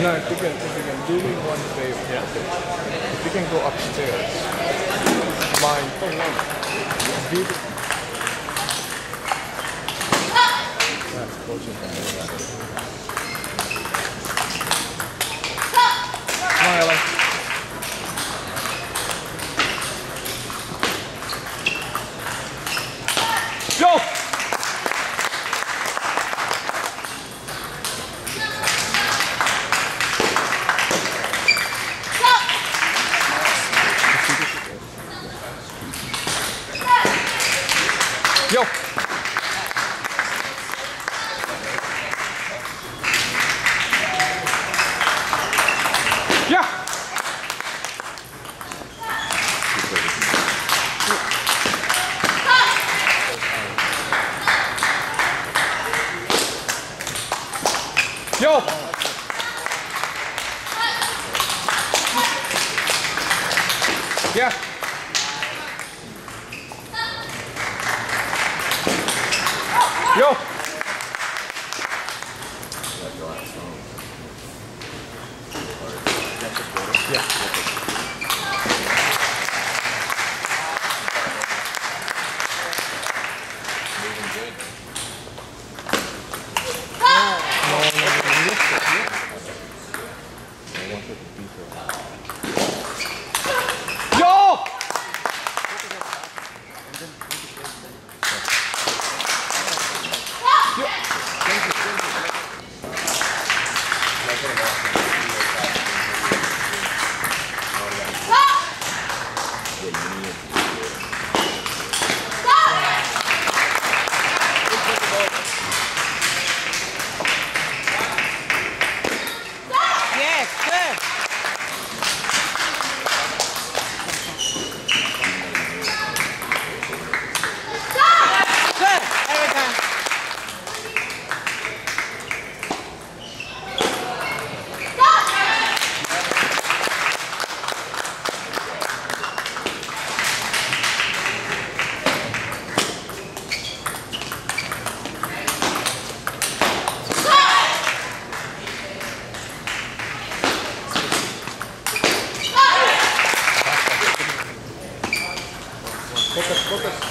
No, if you can, if you can do me one favor, Yeah. if you can go upstairs, my video. That's coaching from there. Come on, oh, Ellen. Go! Yo! Yeah! Yo! Yeah! Yo! Yo! Yes, good. Good. Every time. Focus, focus.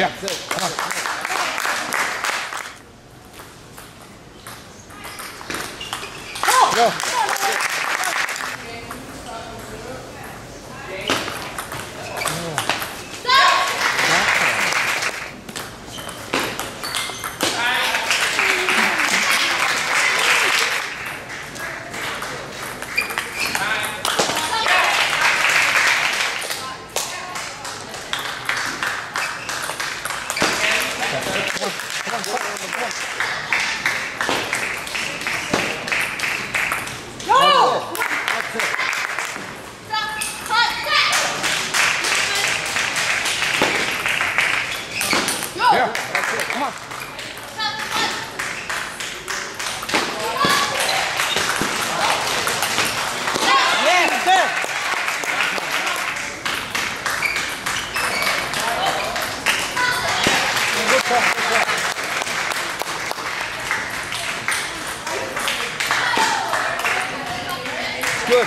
Yeah, on. Go. Yeah, that's it. Come on. Yes, good. Good job, good job. Good.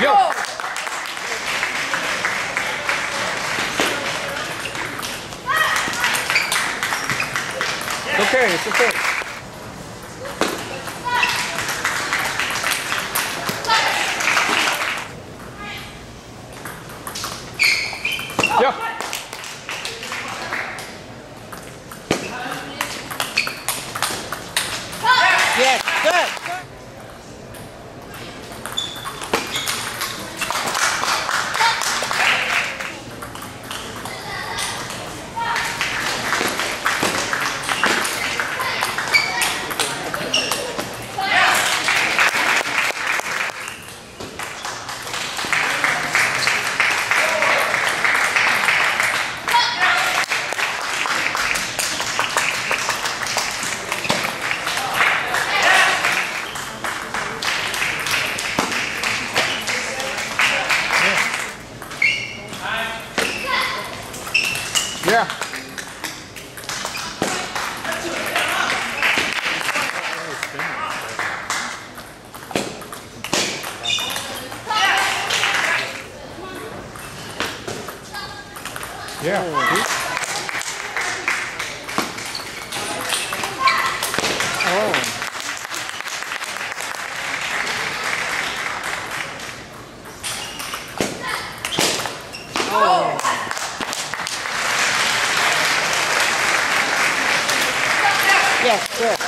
Yo. It's okay, it's okay. Yeah. Yes, Yeah. Oh. Oh. Yes, good.